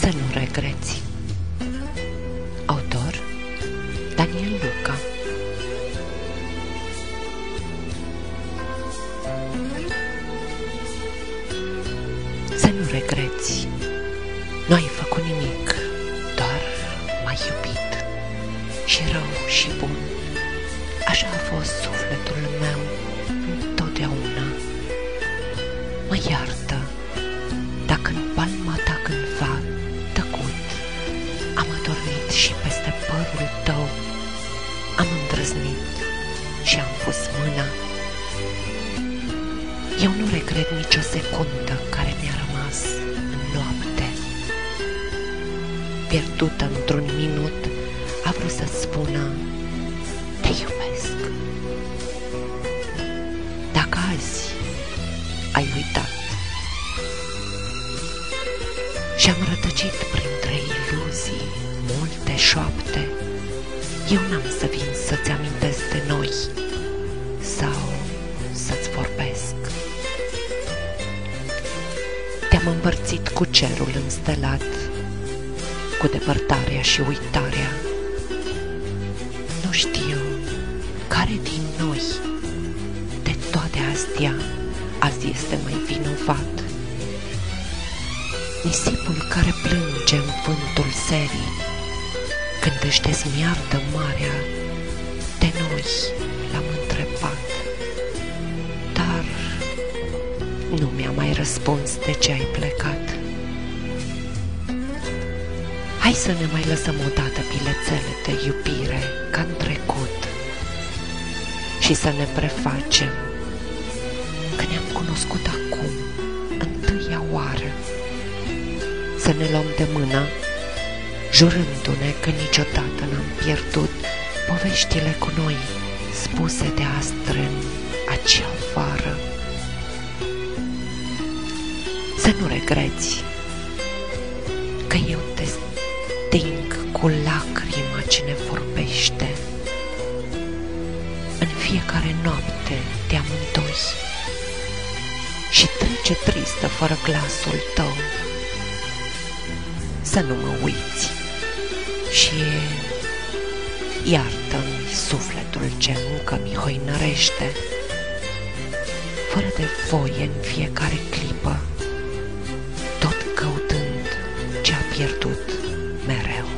să nu regreți. Autor Daniel Luca Să nu regreți. Nu ai făcut nimic, doar m-ai iubit. Și rău și bun. Așa a fost sufletul meu întotdeauna. Mă iart am îndrăznit și am fost mâna. Eu nu regret nicio secundă care mi-a rămas în noapte. Pierdută într-un minut, a vrut să spună Te iubesc. Dacă azi ai uitat și-am rătăcit printre iluzii multe șoapte, eu n-am să vin să-ți amintesc de noi sau să-ți vorbesc. Te-am împărțit cu cerul înstelat, cu depărtarea și uitarea. Nu știu care din noi de toate astea azi este mai vinovat. Nisipul care plânge în vântul serii, când își dezmiardă marea, de noi l-am întrebat. Dar nu mi-a mai răspuns de ce ai plecat. Hai să ne mai lăsăm odată bilețele de iubire ca în trecut și să ne prefacem că ne-am cunoscut acum, întâia oară. Să ne luăm de mână, jurându-ne că niciodată n-am pierdut poveștile cu noi, spuse de astre în acea vară. Să nu regreți că eu te sting cu lacrima ce ne vorbește. În fiecare noapte de amândoi și trece tristă fără glasul tău. Să nu mă uiți și iartă-mi sufletul ce încă mi hoinărește, fără de voie în fiecare clipă, tot căutând ce a pierdut mereu.